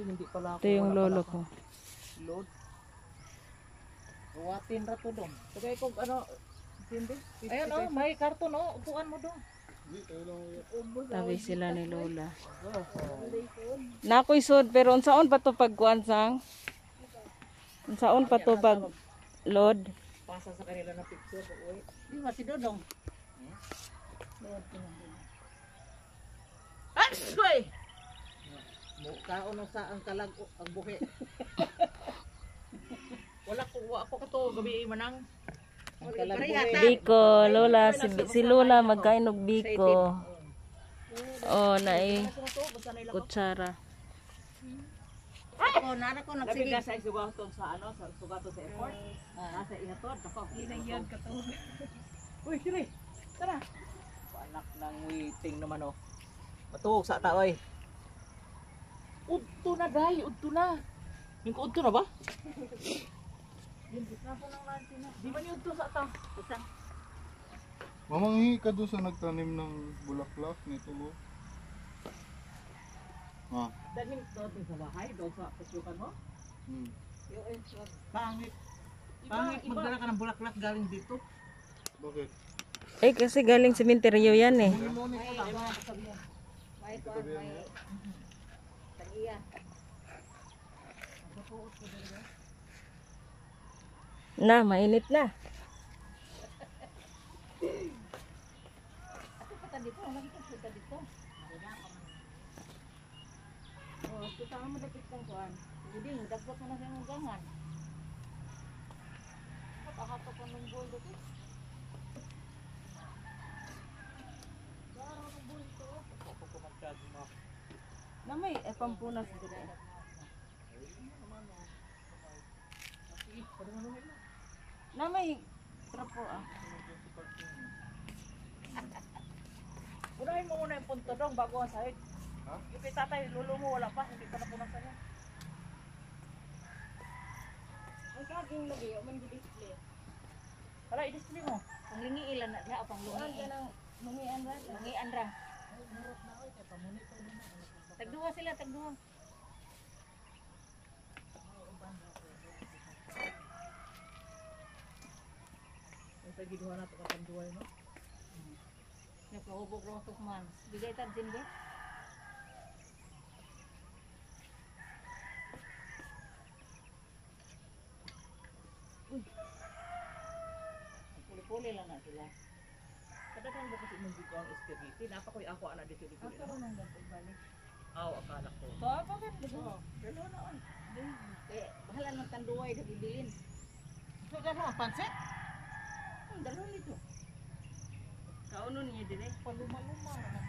Eh, hindi pala ako. Ito yung lolo ko. ako. Load. Ruwatin ra to dong. Tagay kog ano, hindi? Ayun oh, may karton oh, upuan mo dong. Tabi sila ni Lola. Nakoy sud pero unsaon pa to pagkuan sang? Unsaon pa to pag load? Pasa sa kanila na picture. Uy. Di ba si Dodong? Asoy! Mukha uno sa ang kalag ang buhi. Wala ko wa ako kato gabi manang. Ang kalag buhi. Biko, Lola, si, si Lola magkainog biko. Oh, naay kutsara. Ako nana ko nagsigig. Nabiga sa sugaton sa ano, sa sugaton sa airport. Ah, nasa ihatod, nako. Inayad ka to. Uy, sire. Tara. Anak ng waiting naman oh. Matuog sa ta oy. Udto na dai, udto na. Yung ko udto na ba? Di ba ni udto sa ta? Usang. Mamanghi ka doon sa nagtanim ng bulaklak nito mo. Ah, Daling doon sa bahay, doon sa pusyukan mo. hmm. Pangit. Pangit magdala ka ng bulaklak galing dito. Bakit? Eh, kasi galing sementeryo yan eh. Na, mainit na. Oh, kita mo dapit ng kuan. Mo na gangan. Pakahato ko ng bowl dito. Na may eh, pampunas dito. Na may trapo ah. Unahin mo muna yung punto dong bago ang sahig. Ha? Yung kay tatay, lulo mo wala pa, hindi pa napunasan yan. Ang kaging lagi, man display. Wala, i-display mo. Ang lingi ilan na diha pang Ang lungi. mangian ra. Lungian ra. Tagduha sila, tagduha. Yung sa giduha na ito kapanduay mo. Nakahubog sa man. Bigay ta din ba? Puli-puli lang na sila. Kadaghan ba kasi mong dito ang estiriti? Napa ko'y ako anak dito dito. Ako rin ang dapat balik. Aw, akala ko. So, bakit? Oo, dalawa na on. Eh, bahala ng tanduay na bibilin. So, gano'n ang pansit? Ang dalawa nito. Kaunon niya dire. Paluma-luma naman.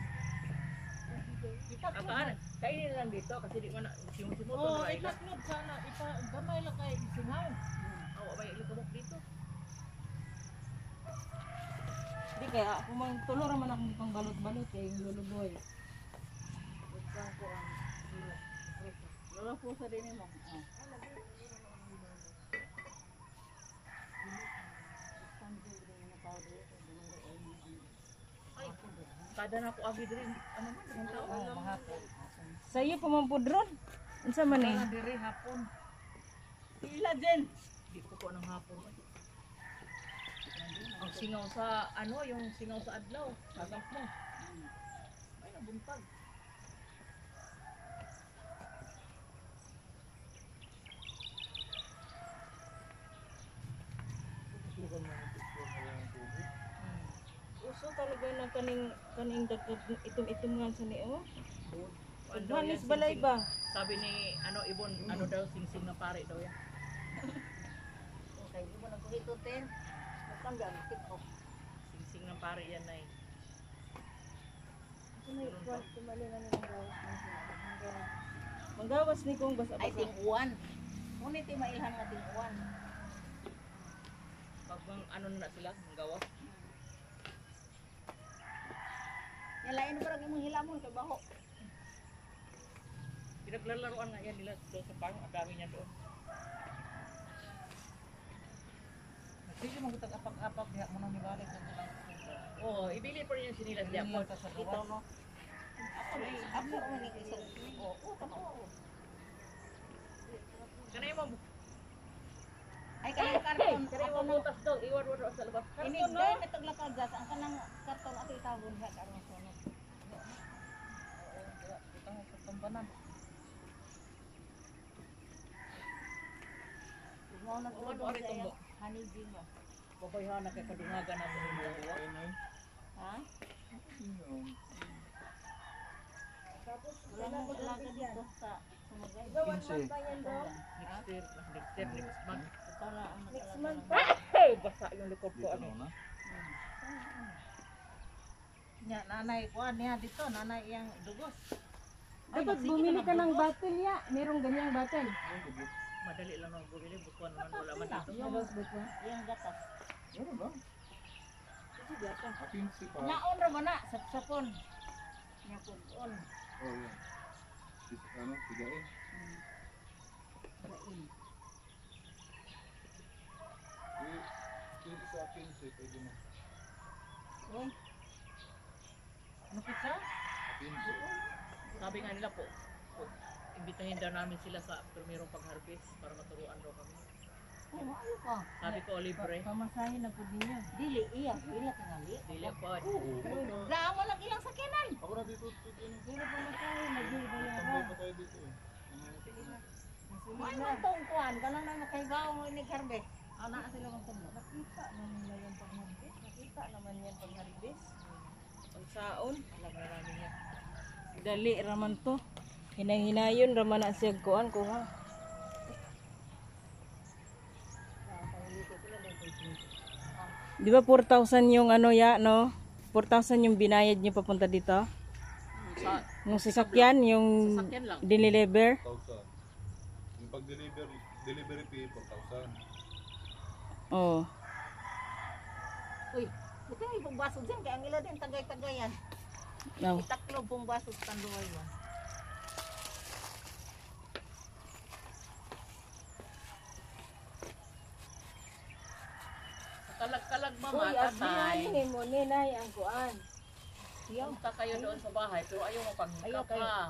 Akaan, kainin lang dito kasi di man simut-simut Oh, oh, ay itatlog sana. Ipa, gamay lang kay isingaw. Awa ba yung kumok dito? Di kaya ako mang tulo ra man akong pang balot-balot kay yung luluboy. Lola po sa din mo. Ah. Kada na ako agi diri, ano man, ang tao. Oh, mahapon. Sa iyo pamampudron. Unsa man eh? Mga diri hapon. Ila din. Di ko po ng hapon. Ang singaw sa, ano, yung singaw sa adlaw, sagamp mo. Ay, nabuntag. Uso talaga na kaning kaning dagdag itom-itom nga sa niyo. Ano Hanis yan, balay ba? Sabi ni, ano, Ibon, ano daw, sing-sing na pare daw yan. Okay, di mo na kuhito ten. Matanggal, tip off. Sing-sing na pare yan na eh. Manggawas ni kong basa Ay, basa. tinguan. Ngunit mailhan nga tinguan. Pag ano na sila, ang gawas. Nalain mo rin yung hilamon kay baho. Pinaglalaroan nga yan nila doon sa farm, ang dami niya doon. Sige mo kitag apak-apak diha mo nang ibalik sa lang. Oo, ibili pa rin yung sinilas diyan. Ilan ka sa Ito gawas. no. Ako man ni kisog. Oo, oo, tama oo. Kanay mo. Ay kanang karton. Kanay Ako mo nang butas dog. Iwan mo sa labas. ini dai metog lakad gas ang kanang karton ato sunod. Ito ang katambanan. Mo nag Uwan mo rin tumbo. Honey gin ba? Babayhan na kay kadungagan na mo nimo. Ay, nay. Ha? Yun. Wala mo talaga dito sa sumagay. Kinse. Next year, next year, next month. Ito na ang next month. Hey, basa yung likod ko Dito ano. na. Nya, nanay ko niya dito, nanay iyang dugos. Dapat bumili ka ng bottle ya. Merong ganyang bottle. Madali lang ako bumili, bukuan naman wala man dito. Yung gatas. Meron ba? Ah, Kinse pa. Naon ra man na sa sapon. Nya on. Oh, yan. Is, ano, sigain. Eh, Kinse sa kinse, pwede na. Uy, Ano pizza? Kinse. Sabi nga nila po, po imbitahin daw namin sila sa primerong pag-harvest para maturuan daw kami. ano ayo ka? Sabi ko, libre. Pamasahin na po ninyo. Dili iya, ila tingali. Dili po. Daan mo lang ilang sakyanan. Ako na dito, dito. ano, Pero pamasahin na di Tambay pa tayo dito eh. Ano, Ay mo tong kuan, kanang na makaibaw mo ini harvest. Ana sila mang tumbo. Nakita naman nila yung pag-harvest. Nakita naman yan pag-harvest. Pagsaon. Alam na namin yan. Dali raman to. Hinay-hinayon raman na siya kuan ko ha. Di ba 4,000 yung ano ya, no? 4,000 yung binayad niyo papunta dito? Sa Yung sasakyan, yung sasakyan lang. 1,000. Yung pag-deliver, delivery fee, 4,000. Oo. Uy, buti may pumbaso dyan, kaya ang ila din tagay-tagayan. Oh. Itaklo pumbaso sa tanduay mo. Kalag-kalag Uy, mama, at tatay. binahin mo, ninay ang kuan. Punta kayo doon sa bahay, pero ayaw mo Ayaw panghikap ha.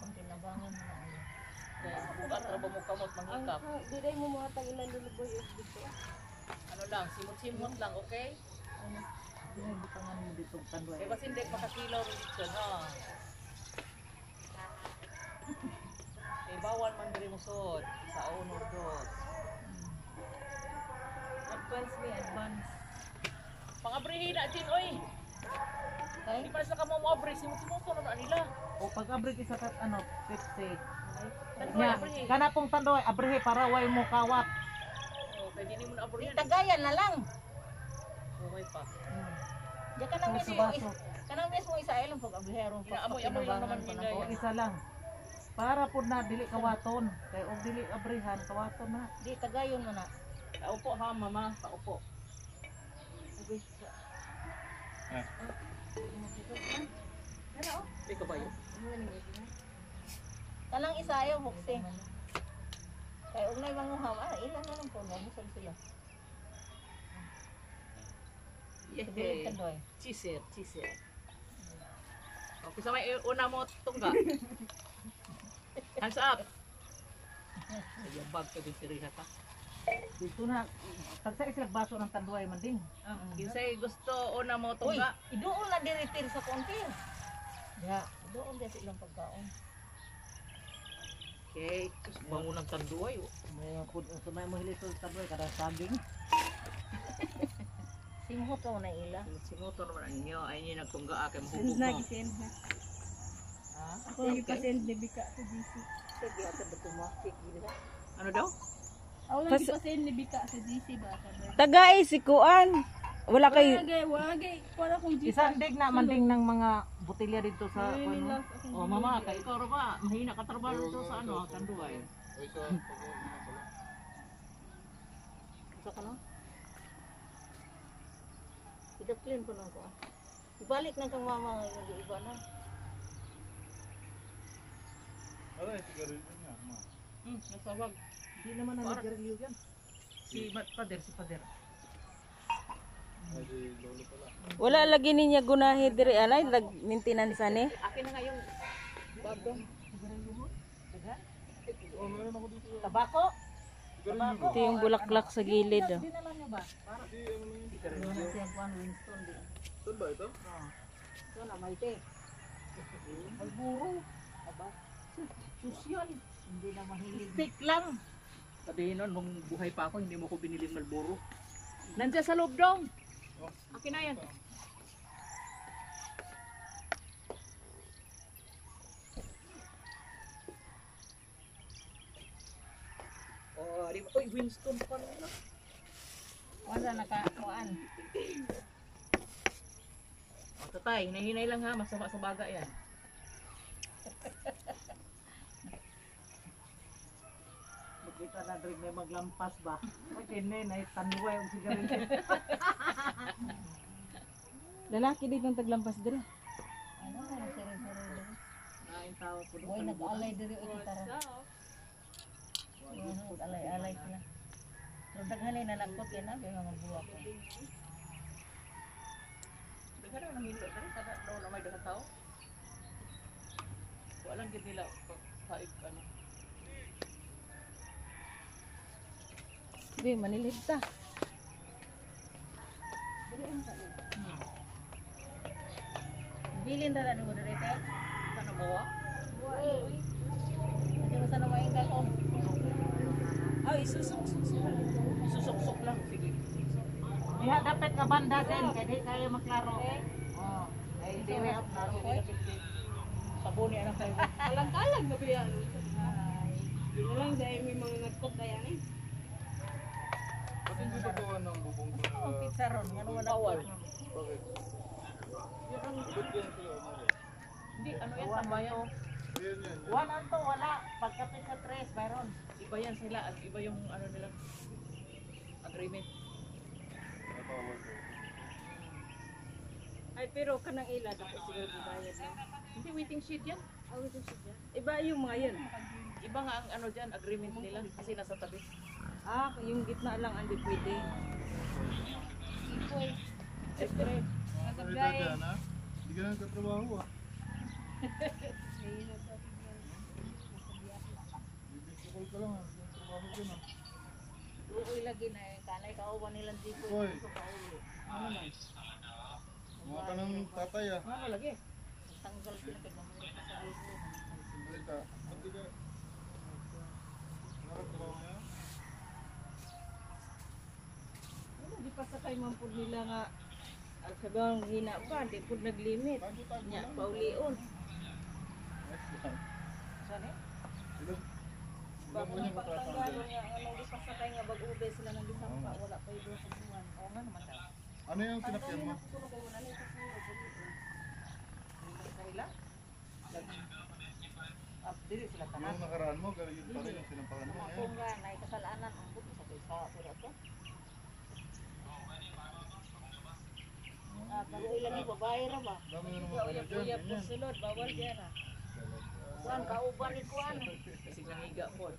Ang tinabangan mo na ano. Kaya bugat ra ba mo kamot Ang manghikap? diday mo mga tagilan luluboy dito. Ano lang, simot-simot lang, okay? Binabutangan mo dito tanduay. Eh, basta hindi makakilaw rin dito, ha? Eh, bawal man. Sa uno, dos. Advance me, advance. Pangabrihin na, Jin, oy! Okay? Hindi pa sila ka mo abri, simot-simot na nila. O pag abri isa ka ano, Pepsi. Tandoy, Nya, abrihin. kana pong tanduay, abrihe para way mo kawat. Oh, kaya di mo na abrihin. Tagayan na lang. Okay pa. Diyan ka nang mismo, kanang mismo isa pag abliherong Inaamoy-amoy lang naman pa nila na O yan. isa lang. Para pud na dili kawaton. Kay og dili abrihan kawaton na. Di tagayon mo na. Paupo ha, mama. Paupo. Hindi ka ba yun? Kanang isa ayaw bukse. Kaya og nay manguham, ah, ilan na lang po mo musag sila. Tandoy. Cheeser, cheeser. Okay, sa may una mo tungga. Hands up. Ay, bag ka din siriha ka. Dito na tagsa sila baso ng tanduay man din. Kinsay gusto una mo Uy, tungga. idoon na diritir sa konti. Ya, Doon din silang pagkaon. Okay, kus bango ng tanduay. may pud sa may mo sa tanduay kada saging. Mo na ila. Sinuto naman ang inyo. Ay, inyo nagtungga ah, kay Send mahubog mo. send na. Ha? Ako yung pa-send ni Bika sa GC. Sige, ato ba tumakik dito? Ano daw? Ako lang pa-send ni Bika sa GC ba? Tagay si Kuan. Wala kay Wagay, wagay. Wala kong GC. Isandig na manding ng mga botelya dito sa nila, akong Oh, mama, kay ikaw ra ba? Mahina ka trabaho dito sa ano, tanduay. Ay, sa pag-uwi na pala. Sa kano? Idaplin po lang ko. Ibalik na kang mama ngayon, di iba na. Ano yung sigarilyo niya, ma? Hmm, nasawag. Di naman na nagarilyo yan. Si Pader, si Pader. Wala lagi niya gunahe diri anay nag maintenance ni. Akin na nga yung bag doon. Oh, meron ako dito. Tabako? Sigarilyo ba? Ito yung bulaklak sa gilid. Oh. Dinala niyo ba? Para Ano na? Ano na siya kuan Winston di. Saan ba ito? Ito na may te. May buro. Aba. Sosyal. Hindi na mahilig. Stick lang. Sabihin nun, nung buhay pa ako, hindi mo ko biniling Malboro. Nandiyan sa loob dong. Akin na yan. Oh, di ba? Uy, Winston pa na. Wala nakakuan. Tatay, hinahinay lang ha. Masama sa baga yan. Makita na drin may maglampas ba? Okay, nay, nay, tanway ang sigarilyo. Lalaki din ang taglampas dira. Ano na ang sarili-sarili? Kain tawag ko Boy, nag-alay o kitara. Ano, alay-alay sila. Pero daghanay na nagkot yan na, kaya magbuwa ko. Dagan na namilo. Dari kada daw na may dagat tao. Walang gid nila pag paig ano. Be, manilid ta. Bilin dala mo diri te. Kana mo wa? Hindi mo sana mainggal ko. Ay, isusok susok. Isusok-sok lang sige. Diha dapat ka banda din, kaya di kayo maklaro. Oh, ay di way up na ko. Sabon ni anak tayo. Kalang-kalang na biya. Hindi mo lang dahil may mga nagkot na yan eh. Ba't hindi ba gawa ng bubong ko Ang pizza ron, ano wala Bawal. Bakit? Yan? Hindi ano yan yan. yan. Wala to, wala. Pagka pizza tres, mayroon. Iba yan sila at iba yung ano nila agreement. Ay, pero kanang ila dapat siguro bayad na. Hindi waiting sheet yan. Iba yung mga yun. Iba nga ang ano diyan agreement nila kasi nasa tabi. Ah, yung gitna lang ang pwede. Mga kalidad yan ha? Hindi ka nagkatrabaho ah. ka lang ah. Hindi ka trabaho dyan ah. Luoy lagi na eh. Kanay kauban nilang dito. Hoy, Ano man? mga ka ng tatay ah. ano lagi? Tanggal sila kay mamaya sa ulo. Balita. Ba't di ka... Nakatrabaho niya? Ano, di pa sakay man po nila nga ang sabihan hina pa, di po naglimit. Nya, paulion. Saan eh? Ilan? Ilan Bago mo na yung pagtanggal matatanggal? nga, ano, di pa sakay nga bag-ube sila ng disampa, wala pa yun sa buwan. Oo nga naman daw. Ano yung sinakyan mo? Diri sila tanan. Yung nakaraan mo, ganun yun pa rin yung sinampahan mo. Ayan. nga, nay kasalanan ang buto sa kaysa. Pero ito. Ah, pero ilang yung babae ra ba? Dami yung kayo dyan. Bawal diyan ah. Kuan, kauban ni Kuan. Kasi nangiga po.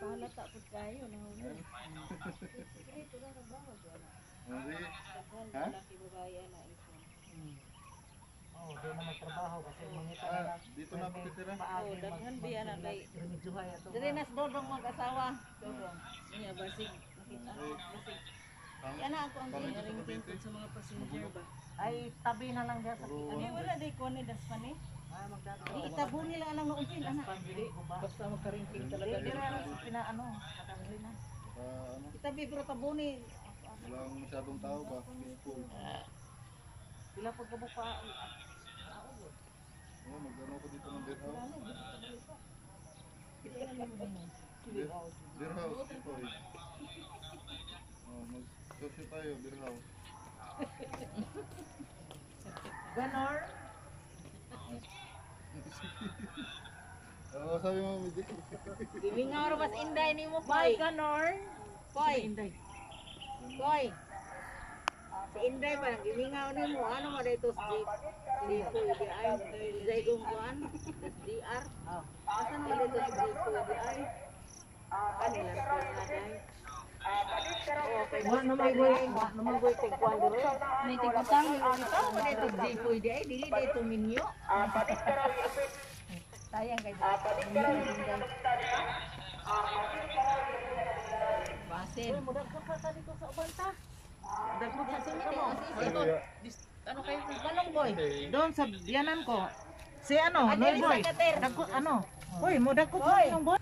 Pahalata po kayo, nahuli. Hindi. Ha? Laki babae na ito. Oh, doon na magtrabaho kasi mangita na lang. dito na. Paagi Oh, daghan biya na kay. Dili nas dodong mag-asawa. Dodong. Niya basig basig. Yan na ako ang Pangit sa mga passenger ba. Ay, tabi na lang dyan sa Puro Ani wala day ko ni daspan ni. Ah. Di itabo nila anang noon anak. Hindi, basta magkaringking talaga. Hindi na lang pinaano. Katangli na. Ah, ano? Itabi pero tabo ni. Wala akong masyadong tao ba? Sila pagkabuka. Oh, mag-ano ko dito ng beer house. Beer, beer house dito eh. Oh, mag-sosyo tayo, beer house. Ganor. Ano sabi mo, Midi? Ra bas inday nimo Bye, koy. Ganor. Koy. Inday. Koy. Si Inday ba gimingaw nimo ano ma dito si si Koy di ay dai gong kuan. DR. Oh. Asa na dito si Koy di ay. Kanila ko na dai. Wa wa naman goy tigkuan dito. May dito si Koy di ay dili dito minyo. Sayang kay Basin. Uy, mudagpot pa sa dito sa ubanta. Dagpot sa eh. Ito, dis- ano kayo? Manong boy. Doon sa biyanan ko. Si ano, Ah, Noy Boy. sa. Dagko, ano? Hoy, mo dagko Hoy. yung boy.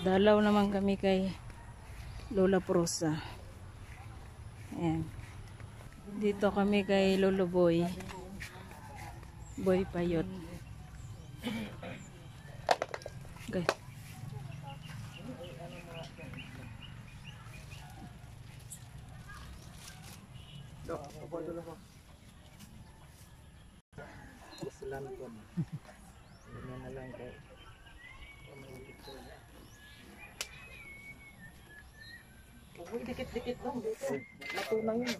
Dalaw naman kami kay Lola Prosa. Ayan. Dito kami kay Lolo Boy. Boy Payot. Okay. Islam ko. Ganyan na lang kay. Uy, dikit-dikit lang dito. Matunaw yun.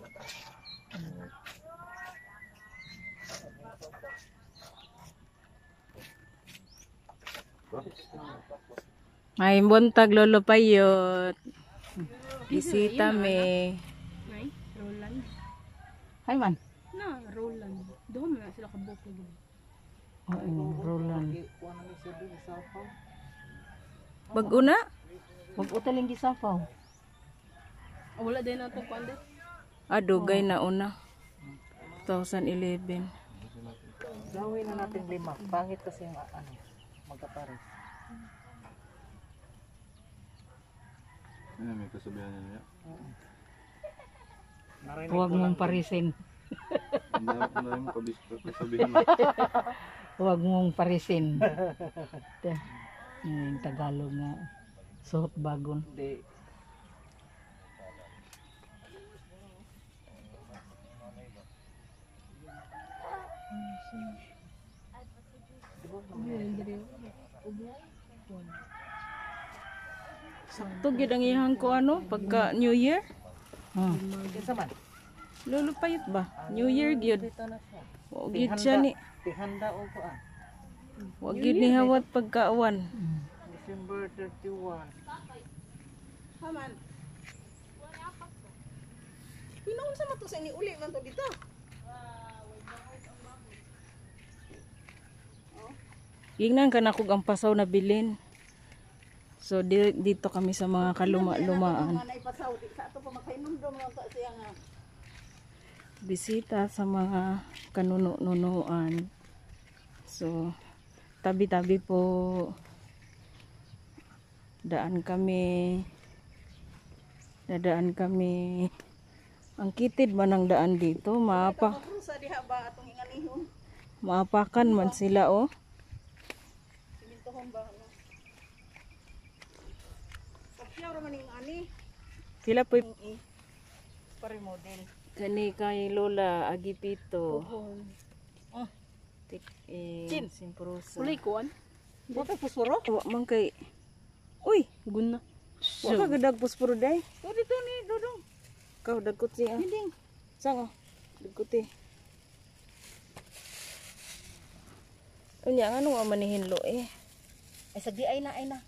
May buntag Lolo Payot. Bisita me. May Roland. Hay man. Na, Roland. Doon na sila kabuk lagi. Oo, Roland. Kuha na ni siya doon sa Sapaw. Bago na? Mag-utaling gisapaw. Oh, wala din na itong kwanda. Adugay na una. 2011. Gawin na natin lima. Pangit kasi yung ano, magkapares. Ano, may kasabihan niya niya. Narinig Huwag mong parisin. Ang dami mo kasabihan mo. Huwag mong parisin. Ito. Yung Tagalog nga. Suot bagon. Hindi. Sakto gid ang ihang ko ano pagka New Year. Hmm. Kinsa man? Lolo payot ba? New Year gyud. Dito na siya. Wa gid siya ni Tihanda o kuan. wa gid ni hawat pagkaawan. December 31. Haman. Pinaon sa mato sa ini uli man to dito. Gingnan ka na kog ang pasaw na bilin. So di- dito kami sa mga kaluma-lumaan. Bisita sa mga kanuno-nunuan. So tabi-tabi po daan kami dadaan kami ang kitid man ang daan dito maapa maapakan man sila oh Sila po kani kay Lola Agipito Oh. tik eh Chin. simpurusa Ulay kuan. Wa pa pusuro? wa man kay uy Gun na. wa ka gadag puspuro day O dito ni Dodong. Kau dagkot siya. Hinding. Saan ko? Dagkot eh. Unya, ano nga manihinlo eh. Ay sagdi ay na ay na.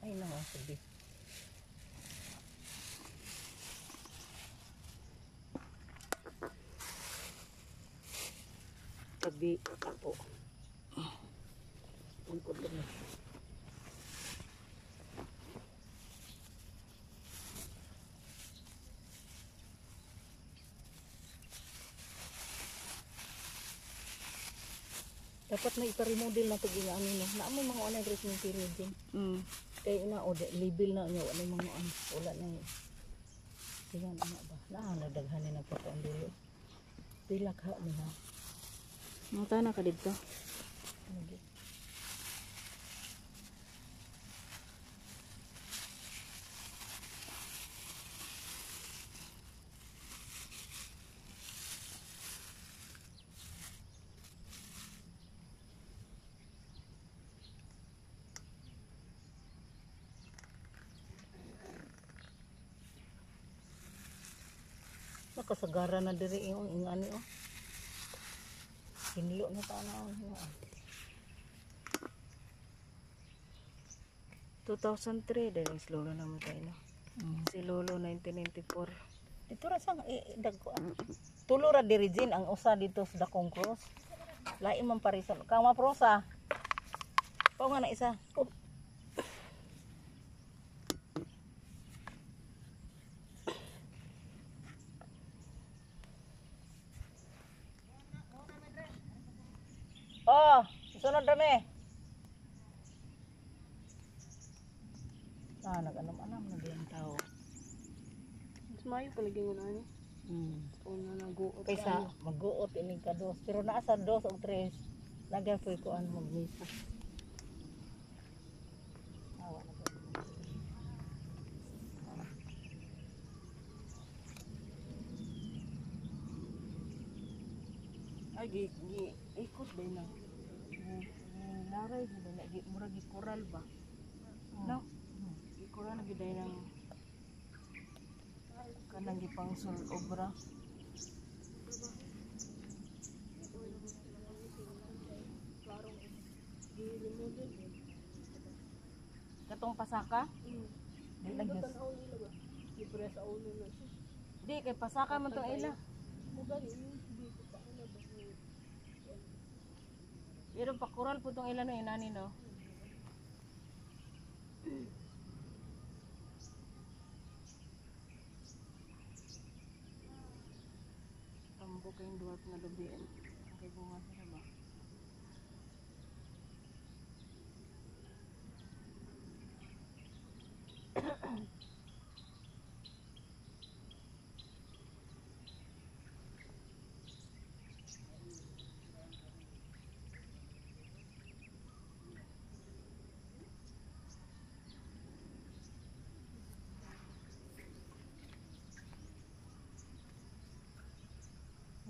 Ay na oh, sagdi. Tabi ako. Dapat na ipa-remodel na to gina ano no. Na may mga online dressing period din. Mm. Kay ina o de label na niya wala mga ano wala na yun. Sigan ana ba? Na nagdaghan ni nagpakaon dilo. Pila ka ni ha. Mga tana ka dito. Lagi. Nakasagara na diri yung ingani oh. Hinlo na tanaw na. 2003 dahil ang lolo naman tayo no. Si Lolo 1994. Dito ra sang idag ko. ah. Tulo ra diri Jin, ang usa dito sa Dakong Cross. Lain man parison. Kang maprosa. Pao nga na isa. Oh. Oh, sunod dami. Ah, nag-anam-anam na din ang tao. Mas mayo palagi nga na niya. Hmm. Kung na naguot. Kaysa mag-uot ini ka dos. Pero naa sa dos o tres. Lagyan po ko ang mag-misa. Awa na ba? Ay, gi, gi, ikot ba na? Naray, ba na, gi, gi koral ba? No? Gi koral giday ng kanang gipang sul obra. Katong pasaka? Di lang yun. Di, kay pasaka man tong ila. Pero pakural po tong ilan no inani no. Tambo kayong duwat nga lubiin. Okay, bunga sila ba?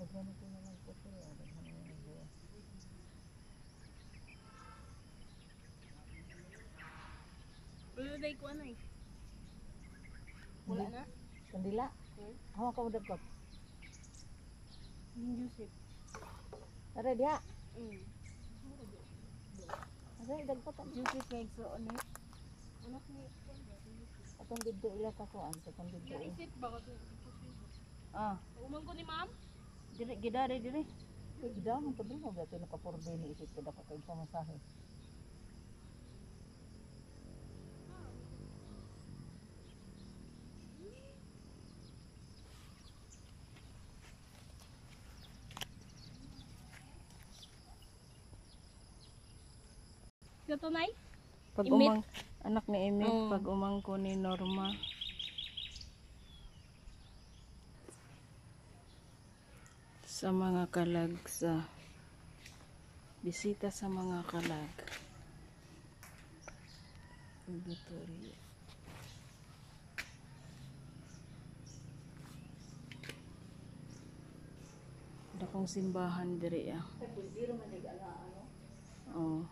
Magkano ko na lang po sila. Daghan na yung buwan. Wala ko ano eh. Wala na? Kandila? Hawa ka mo dagkot. Yung Joseph. Tara diha. Mm. Asa dagkot ang Joseph kay so ano. Anak ni atong didto ila ka kuan sa kung didto. eh. Isip ba ko Ah, Umang ko ni ma'am? Dire gidare dire. Kay gidamon to din mo gato nakapurde ni isip ko dapat kay pamasahe. Gato nay? Pag umang anak ni Emit, Mm. pag umang ko ni Norma. Sa mga kalag sa bisita sa mga kalag. Purgatorio. Dakong simbahan diri ah. Oh.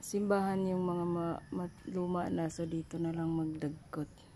Simbahan yung mga ma- ma- luma na so dito na lang magdagkot.